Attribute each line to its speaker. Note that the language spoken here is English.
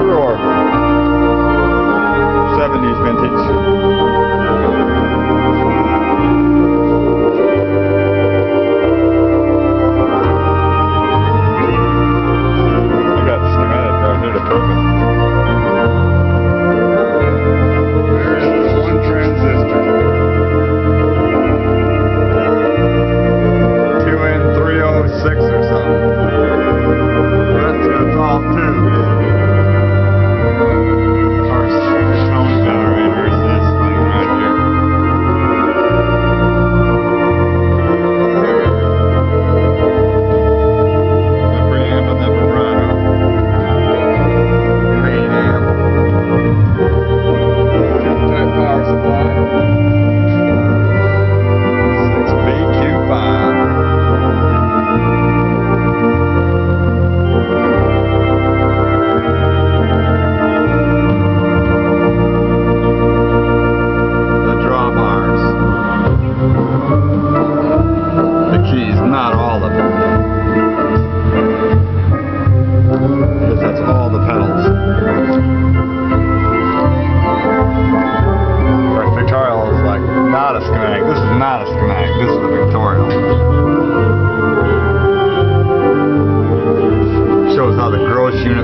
Speaker 1: or 70s vintage. all of them. Because that's all the pedals. Whereas pictorial is like, not a schematic. This is not a schematic. This is the pictorial. Shows how the gross unit